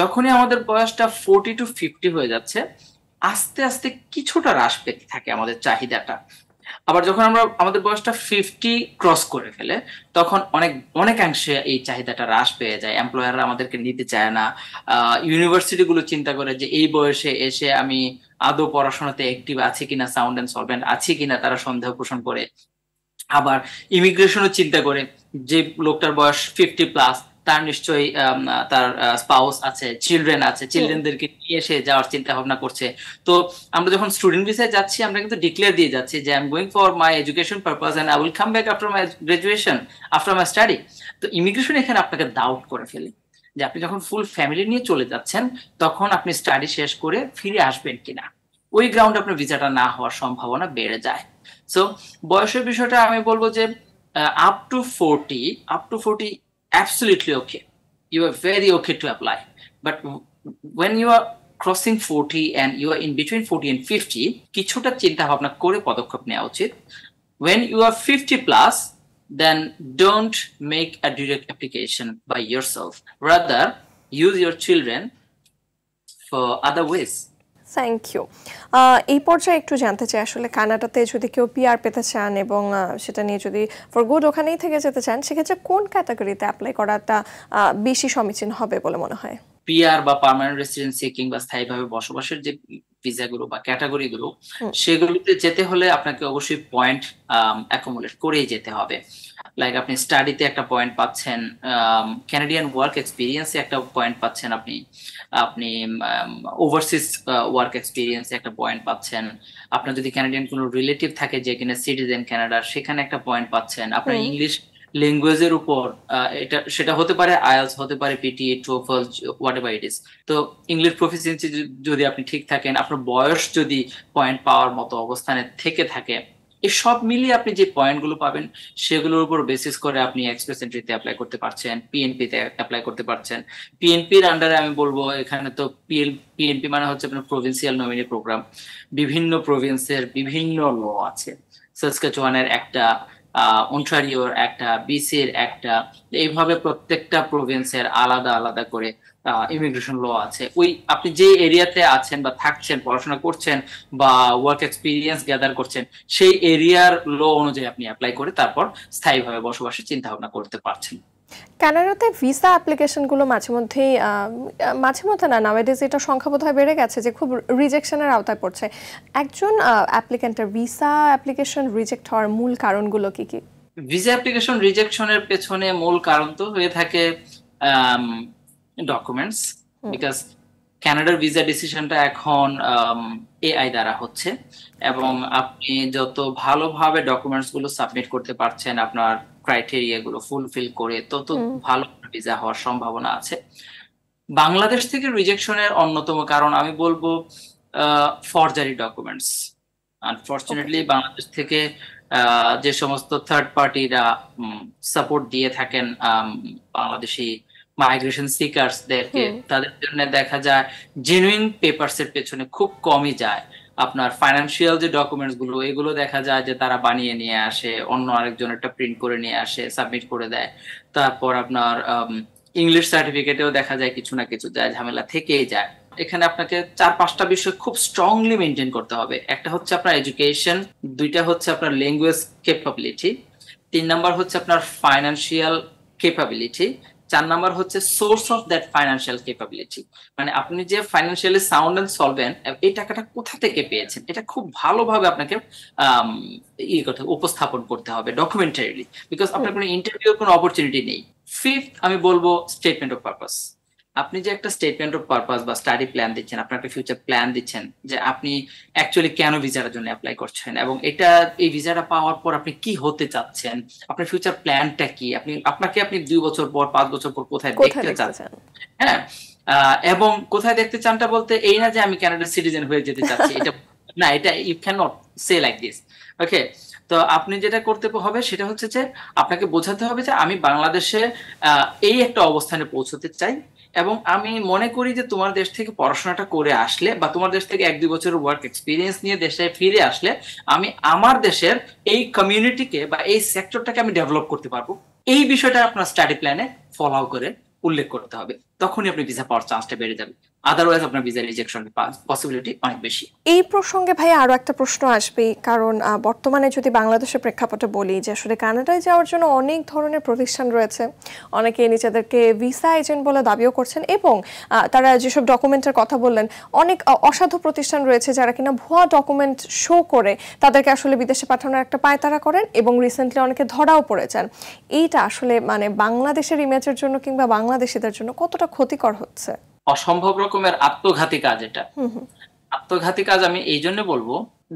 যখনই আমাদের বয়সটা ফোরটি টু ফিফটি হয়ে যাচ্ছে, আস্তে আস্তে কিছুটা হ্রাস পেতে থাকে আমাদের চাহিদাটা। আবার যখন আমরা আমাদের বয়সটা ফিফটি ক্রস করে ফেলে, তখন অনেক অনেকাংশে এই চাহিদাটা হ্রাস পেয়ে যায়। এমপ্লয়াররা আমাদেরকে নিতে চায় না। ইউনিভার্সিটি গুলো চিন্তা করে যে এই বয়সে এসে আমি আদৌ পড়াশোনাতে অ্যাক্টিভ আছি কিনা সাউন্ড অ্যান্ড সলভেন্ট আছি কিনা তারা সন্দেহ পোষণ করে। আবার ইমিগ্রেশনও চিন্তা করে যে লোকটার বয়স ফিফটি প্লাস তার নিশ্চয়ই তার স্পাউস আছে চিলড্রেন আছে চিলড্রেনদেরকে নিয়ে এসে যাওয়ার চিন্তা ভাবনা করছে। তো আমরা যখন স্টুডেন্ট ভিসায় যাচ্ছি আমরা কিন্তু ডিক্লেয়ার দিয়ে যাচ্ছি যে I'm going for my education purpose and I will come back after my graduation after my study তো ইমিগ্রেশন এখানে আপনাকে ডাউট করে ফেলে। যে আপনি যখন ফুল ফ্যামিলি নিয়ে চলে যাচ্ছেন তখন আপনি স্টাডি শেষ করে ফিরে আসবেন কিনা? ওই গ্রাউন্ডে আপনার ভিসাটা না হওয়ার সম্ভাবনা বেড়ে যায়। সো বয়সের বিষয়টা আমি বলব যে up to forty up to forty absolutely okay you are very okay to apply but when you are crossing forty and you are in between forty and fifty কিছুটা চিন্তা ভাবনা করে পদক্ষেপ নেওয়া উচিত when you are fifty plus then don't make a direct application by yourself. Rather, use your children for other ways. Thank you এই পর্যায়ে একটু জানতে চাই আসলে কানাডাতে যদি কেউ পিআর পেতে চান এবং সেটা নিয়ে যদি ফর গুড ওখানেই থেকে যেতে চান সেক্ষেত্রে কোন ক্যাটাগরিতে অ্যাপ্লাই করাটা বেশি সমীচীন হবে বলে মনে হয়? পিআর বা পার্মানেন্ট রেসিডেন্সি কিংবা স্থায়ীভাবে বসবাসের যে ভিসাগুলো বা ক্যাটাগরিগুলো সেগুলোতে যেতে হলে আপনাকে অবশ্যই পয়েন্ট অ্যাকোমোলেট করেই যেতে হবে। লাইক আপনি স্টাডিতে একটা পয়েন্ট পাচ্ছেন ক্যানাডিয়ান ওয়ার্ক এক্সপিরিয়েন্সে একটা পয়েন্ট পাচ্ছেন আপনি। আপনি ওভারসিজ ওয়ার্ক এক্সপিরিয়েন্সে একটা পয়েন্ট পাচ্ছেন। আপনার যদি ক্যানাডিয়ান কোনো রিলেটিভ থাকে যে কিনা সিটিজেন ক্যানাডার সেখানে একটা পয়েন্ট পাচ্ছেন। আপনার ইংলিশ ল্যাঙ্গুয়েজের উপর এটা সেটা হতে পারে আয়ালস হতে পারে PT TOEFL whatever it is তো ইংলিশ প্রফিসিয়েন্সি যদি আপনি ঠিক থাকেন আপনার বয়স যদি পয়েন্ট পাওয়ার মতো অবস্থানে থেকে থাকে সব মিলিয়ে আপনি যে পয়েন্টগুলো পাবেন, সেগুলোর উপর বেসিস করে আপনি এক্সপ্রেস এন্ট্রিতে অ্যাপ্লাই করতে পারছেন পিএনপি তে অ্যাপ্লাই করতে পারছেন। পিএনপির আন্ডারে আমি বলব, এখানে তো পিএল পিএনপি মানে হচ্ছে আপনার প্রভিন্সিয়াল নমিনি প্রোগ্রাম বিভিন্ন প্রভিন্সের বিভিন্ন ল আছে। সাসকাচুয়ানের একটা অন্টারিওর একটা বিসির একটা। এইভাবে প্রত্যেকটা প্রভিন্সের আলাদা আলাদা করে ইমিগ্রেশন ল আছে। ওই আপনি যে এরিয়াতে আছেন বা থাকছেন পড়াশোনা করছেন বা ওয়ার্ক এক্সপিরিয়েন্স গ্যাদার করছেন সেই এরিয়ার ল অনুযায়ী আপনি অ্যাপ্লাই করে তারপর স্থায়ীভাবে বসবাসের চিন্তা ভাবনা করতে পারছেন। কানাডাতে ভিসা অ্যাপ্লিকেশনগুলো মাঝে মধ্যেই মাঝে মধ্যে না নাওয়েডেজ এটা সংখ্যা বোধহয় বেড়ে গেছে যে খুব রিজেকশনের আওতায় পড়ছে। একজন অ্যাপ্লিকেন্টের ভিসা অ্যাপ্লিকেশন রিজেক্ট হওয়ার মূল কারণগুলো কি কি? ভিসা অ্যাপ্লিকেশন রিজেকশনের পেছনে মূল কারণ তো হয়ে থাকে ডকুমেন্টস বিকজ ক্যানাডার ভিসা ডিসিশনটা এখন এআই দ্বারা হচ্ছে এবং আপনি যত ভালোভাবে ডকুমেন্টসগুলো সাবমিট করতে পারছেন আপনার ক্রাইটেরিয়া গুলো ফুলফিল করে তত ভালো ভিসা হওয়ার সম্ভাবনা আছে। বাংলাদেশ থেকে রিজেকশনের অন্যতম কারণ আমি বলব ফরজারি ডকুমেন্টস আনফর্চুনেটলি বাংলাদেশ থেকে যে সমস্ত থার্ড পার্টিরা সাপোর্ট দিয়ে থাকেন বাংলাদেশি মাইগ্রেশন সিকার্সদেরকে তাদের জন্য দেখা যায় জেনুইন পেপারস এর পেছনে খুব কমই যায়। আপনার ফাইন্যান্সিয়াল যে ডকুমেন্টসগুলো এগুলো দেখা যায় যে তারা বানিয়ে নিয়ে আসে অন্য আরেকজন একটা প্রিন্ট করে নিয়ে আসে সাবমিট করে দেয়। তারপর আপনার ইংলিশ সার্টিফিকেটেও দেখা যায় কিছু না কিছু যায় ঝামেলা থেকেই যায়। এখানে আপনাকে চার পাঁচটা বিষয় খুব স্ট্রংলি মেনটেন করতে হবে। একটা হচ্ছে আপনার এডুকেশন দুইটা হচ্ছে আপনার ল্যাঙ্গুয়েজ কেপাবিলিটি তিন নাম্বার হচ্ছে আপনার ফাইন্যান্সিয়াল কেপাবিলিটি চার নাম্বার হচ্ছে source of that financial capability মানে আপনি যে ফাইন্যান্সিয়ালি সাউন্ড অ্যান্ড সলভেন্ট এই টাকাটা কোথা থেকে পেয়েছেন? এটা খুব ভালোভাবে আপনাকে ইয়ে করতে উপস্থাপন করতে হবে ডকুমেন্টারিলি বিকজ আপনার কোনো ইন্টারভিউ কোনো অপরচুনিটি নেই। ফিফথ আমি বলব স্টেটমেন্ট অফ পারপাস আপনি যে একটা স্টেটমেন্ট অফ পারপাস বা স্টাডি প্ল্যান দিচ্ছেন আপনার একটা ফিউচার প্ল্যান দিচ্ছেন যে আপনি অ্যাকচুয়ালি কেন ভিসার জন্য অ্যাপ্লাই করছেন এবং এটা এই ভিসাটা পাওয়ার পর আপনি কি হতে চাচ্ছেন আপনার ফিউচার প্ল্যানটা কি আপনি আপনাকে আপনি দুই বছর পর পাঁচ বছর পর কোথায় দেখতে চাচ্ছেন? হ্যাঁ এবং কোথায় দেখতে চানটা বলতে এই না যে আমি কানাডার সিটিজেন হয়ে যেতে চাচ্ছি এটা না এটা you can not say like this okay তো আপনি যেটা করতে হবে সেটা হচ্ছে যে আপনাকে বোঝাতে হবে যে আমি বাংলাদেশে এই একটা অবস্থানে পৌঁছতে চাই এবং আমি মনে করি যে তোমার দেশ থেকে পড়াশোনাটা করে আসলে বা তোমার দেশ থেকে এক দুই বছরের ওয়ার্ক এক্সপিরিয়েন্স নিয়ে দেশে ফিরে আসলে আমি আমার দেশের এই কমিউনিটিকে বা এই সেক্টরটাকে আমি ডেভেলপ করতে পারব। এই বিষয়টা আপনার স্টাডি প্ল্যানে ফলো করে উল্লেখ করতে হবে। তখনই আপনি ভিসা পাওয়ার চান্সটা বেড়ে যাবে। আদারওয়াইজ আপনার ভিসা রিজেকশন পসিবিলিটি অনেক বেশি। এই প্রসঙ্গে ভাই আরও একটা প্রশ্ন আসবে, কারণ বর্তমানে যদি বাংলাদেশের প্রেক্ষাপটে বলি যে আসলে কানাডায় যাওয়ার জন্য অনেক ধরনের প্রতিষ্ঠান রয়েছে, অনেকে নিজেদেরকে ভিসা এজেন্ট বলে দাবিও করছেন এবং তারা যেসব ডকুমেন্টের কথা বললেন, অনেক অসাধু প্রতিষ্ঠান রয়েছে যারা কিনা ভুয়া ডকুমেন্ট শো করে তাদেরকে আসলে বিদেশে পাঠানোর একটা পায়তারা করেন এবং রিসেন্টলি অনেকে ধরাও পড়েছেন। এইটা আসলে মানে বাংলাদেশের ইমেজের জন্য কিংবা বাংলাদেশিদের জন্য কতটা ক্ষতিকর হচ্ছে? অসম্ভব রকমের আত্মঘাতী কাজ এটা। আত্মঘাতী কাজ আমি এই জন্য বলব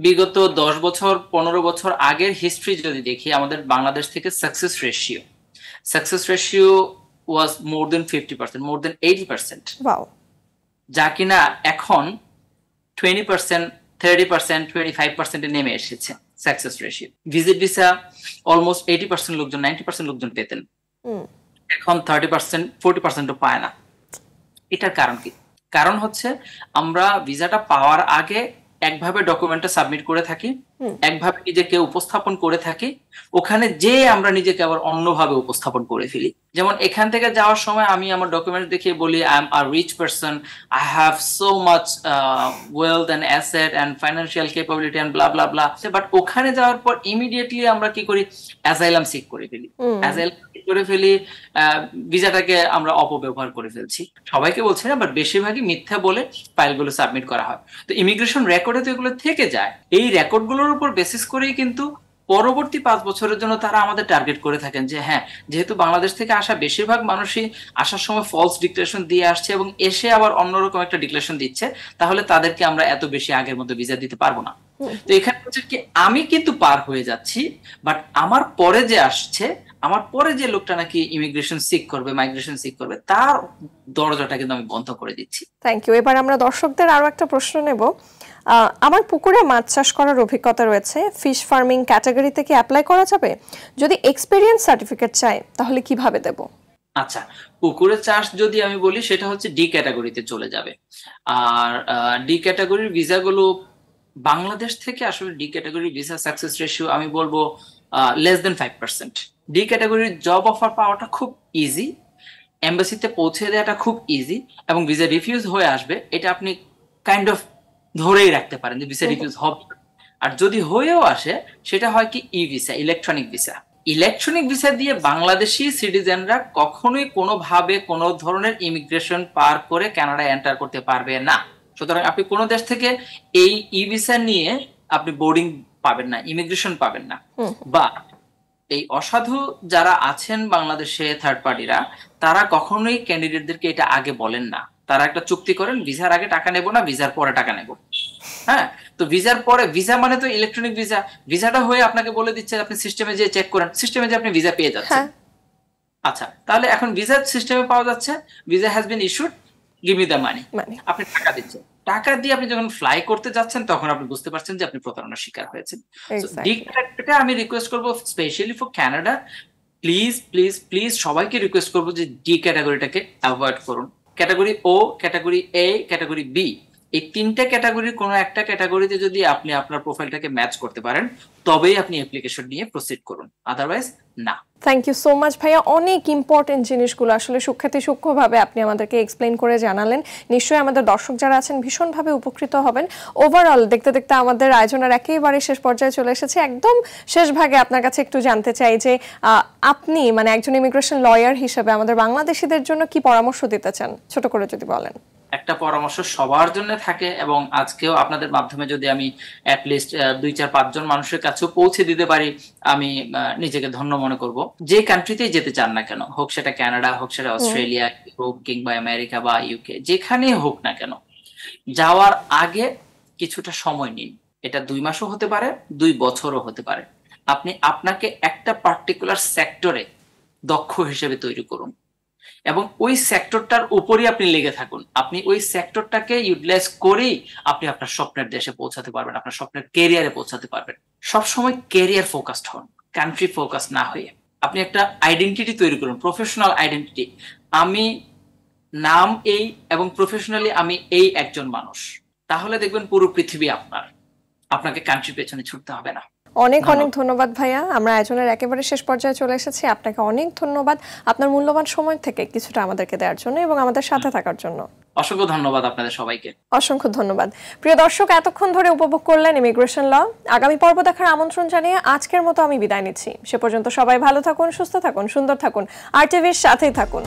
বিগত দশ বছর পনেরো বছর আগের হিস্ট্রি যদি দেখি আমাদের বাংলাদেশ থেকে success ratio success ratio was more than fifty percent more than eighty percent যা কিনা এখন twenty percent thirty percent twenty five পার্সেন্টে নেমে এসেছে success ratio visit visa almost eighty percent লোকজন নাইনটি পার্সেন্ট লোকজন পেতেন। এখন থার্টি পার্সেন্ট ফোর্টি পার্সেন্টও পায় না। এটার কারণ কি? কারণ হচ্ছে আমরা ভিসাটা পাওয়ার আগে একভাবে ডকুমেন্টটা সাবমিট করে থাকি একভাবে নিজেকে উপস্থাপন করে থাকি ওখানে যে আমরা নিজেকে আবার অন্যভাবে উপস্থাপন করে ফেলি। যেমন এখান থেকে যাওয়ার সময় আমি আমার ডকুমেন্ট দেখিয়ে বলি I'm a rich person I have so much wealth and asset and financial capability and blah blah blah but ওখানে যাওয়ার পর ইমিডিয়েটলি আমরা কি করি? অ্যাজাইলাম সিক করে ফেলি। অ্যাজাইলাম করে ফেলি ভিসাটাকে আমরা অপব্যবহার করে ফেলছি। সবাইকে বলছি না বাট বেশিরভাগই মিথ্যা বলে ফাইলগুলো সাবমিট করা হয়। তো ইমিগ্রেশন রেকর্ডে তো এগুলো থেকে যায়। এই রেকর্ডগুলোর উপর বেসিস করেই কিন্তু পরবর্তী পাঁচ বছরের জন্য তারা আমাদের টার্গেট করে থাকেন যে হ্যাঁ যেহেতু বাংলাদেশ থেকে আসা বেশিরভাগ মানুষই আসার সময় ফলস ডিক্লারেশন দিয়ে আসছে এবং এসে আবার অন্যরকম একটা ডিক্লারেশন দিচ্ছে, তাহলে তাদেরকে আমরা এত বেশি আগের মতো ভিসা দিতে পারব না। তো এখানে হচ্ছে কি, আমি কিন্তু পার হয়ে যাচ্ছি বাট আমার পরে যে আসছে, আমার পরে যে লোকটা নাকি ইমিগ্রেশন সিক করবে মাইগ্রেশন সিক করবে, তার দরজাটা কিন্তু আমি বন্ধ করে দিচ্ছি। থ্যাংক ইউ এবার আমরা দর্শকদের আরও একটা প্রশ্ন নেব। আমার পুকুরে মাছ চাষ করার অভিজ্ঞতা রয়েছে। ফিশ ফার্মিং ক্যাটাগরিতে কি অ্যাপ্লাই করা যাবে? যদি এক্সপেরিয়েন্স সার্টিফিকেট চাই, তাহলে কীভাবে দেব? আচ্ছা পুকুরে চাষ যদি আমি বলি, সেটা হচ্ছে ডি ক্যাটাগরিতে চলে যাবে। আর ডি ক্যাটাগরির ভিসাগুলো বাংলাদেশ থেকে আসলে D category visa success ratio আমি বলব less than five percent D ক্যাটাগরির জব অফার পাওয়াটা খুব ইজি এম্বাসিতে পৌঁছে দেওয়াটা খুব ইজি এবং ভিসা রিফিউজ হয়ে আসবে, এটা আপনি কাইন্ড অফ ধরেই রাখতে পারেন যে ভিসা রিফিউজ হবে। আর যদি হয়েও আসে সেটা হয় কি E visa electronic visa electronic visa দিয়ে বাংলাদেশি সিটিজেনরা কখনোই কোনোভাবে কোনো ধরনের ইমিগ্রেশন পার করে কানাডায় এন্টার করতে পারবে না। সুতরাং আপনি কোনো দেশ থেকে এই ই ভিসা নিয়ে আপনি বোর্ডিং পাবেন না ইমিগ্রেশন পাবেন না। বা এই অসাধু যারা আছেন বাংলাদেশে থার্ড পার্টিরা তারা কখনোই ক্যান্ডিডেটদেরকে এটা আগে বলেন না। তারা একটা চুক্তি করেন ভিসার আগে টাকা নেব না ভিসার পরে টাকা নেব। হ্যাঁ? তো ভিসার পরে ভিসা মানে তো ইলেকট্রনিক ভিসা। ভিসাটা হয়ে আপনাকে বলে দিচ্ছে আপনি সিস্টেমে যে চেক করেন সিস্টেমে যে আপনি ভিসা পেয়ে যাচ্ছেন। হ্যাঁ। আচ্ছা তাহলে এখন ভিসা সিস্টেমে পাওয়া যাচ্ছে visa has been issued give me the money আপনি টাকা দিচ্ছেন। টাকা দিয়ে আপনি যখন ফ্লাই করতে যাচ্ছেন তখন আপনি বুঝতে পারছেন যে আপনি প্রতারণার শিকার হয়েছেন। এটা আমি রিকোয়েস্ট করব specially for Canada please please please সবাইকে রিকোয়েস্ট করব যে ডি ক্যাটাগরিটাকে অ্যাভয়েড করুন। Category O category A category B এই তিনটা ক্যাটাগরির কোনো একটা ক্যাটাগরিতে যদি আপনি আপনার প্রোফাইলটাকে ম্যাচ করতে পারেন, তবেই আপনি অ্যাপ্লিকেশন নিয়ে প্রসিড করুন। আদারওয়াইজ না। থ্যাংক ইউ সো মাচ ভাইয়া। অনেক ইম্পর্টেন্ট জিনিসগুলো আসলে সুখ্যাতি সূক্ষ্মভাবে আপনি আমাদেরকে এক্সপ্লেন করে জানালেন। নিশ্চয়ই আমাদের দর্শক যারা আছেন ভীষণভাবে উপকৃত হবেন। ওভারঅল দেখতে দেখতে আমাদের আয়োজনের একেবারে শেষ পর্যায়ে চলে এসেছে। একদম শেষ ভাগে আপনার কাছে একটু জানতে চাই যে আপনি মানে একজন ইমিগ্রেশন লয়ার হিসেবে আমাদের বাংলাদেশিদের জন্য কি পরামর্শ দিতে চান? ছোট করে যদি বলেন। একটা পরামর্শ সবার জন্য থাকে এবং আজকেও আপনাদের মাধ্যমে যদি আমি অ্যাটলিস্ট দুই চার পাঁচজন মানুষের কাছেও পৌঁছে দিতে পারি আমি নিজেকে ধন্য মনে করব। যে কান্ট্রিতেই যেতে চান না কেন হোক সেটা কানাডা হোক সেটা অস্ট্রেলিয়া হোক কিংবা আমেরিকা বা ইউকে যেখানেই হোক না কেন যাওয়ার আগে কিছুটা সময় নিন। এটা দুই মাসও হতে পারে দুই বছরও হতে পারে। আপনি আপনাকে একটা পার্টিকুলার সেক্টরে দক্ষ হিসেবে তৈরি করুন। এবং ওই সেক্টরটার উপরই আপনি লেগে থাকুন। আপনি ওই সেক্টরটাকে ইউটিলাইজ করেই আপনি আপনার স্বপ্নের দেশে পৌঁছাতে পারবেন, আপনার স্বপ্নের কেরিয়ারে পৌঁছাতে পারবেন। সবসময় কেরিয়ার ফোকাসড হন কান্ট্রি ফোকাস না হয়ে। আপনি একটা আইডেন্টিটি তৈরি করুন প্রফেশনাল আইডেন্টিটি আমি নাম এই এবং প্রফেশনালি আমি এই একজন মানুষ। তাহলে দেখবেন পুরো পৃথিবী আপনার। আপনাকে কান্ট্রি পেছনে ছুটতে হবে না। অনেক অনেক ধন্যবাদ ভাইয়া। আমরা আয়োজনের একেবারে শেষ পর্যায়ে চলে এসেছি। আপনাকে অনেক ধন্যবাদ। আপনার মূল্যবান সময় থেকে কিছুটা আমাদেরকে দেওয়ার জন্য এবং আমাদের সাথে থাকার জন্য। অসংখ্য ধন্যবাদ আপনাদের সবাইকে। অসংখ্য ধন্যবাদ। প্রিয় দর্শক এতক্ষণ ধরে উপভোগ করলেন ইমিগ্রেশন ল আগামী পর্ব দেখার আমন্ত্রণ জানিয়ে আজকের মতো আমি বিদায় নিচ্ছি। সে পর্যন্ত সবাই ভালো থাকুন সুস্থ থাকুন সুন্দর থাকুন। আর টিভির সাথেই থাকুন।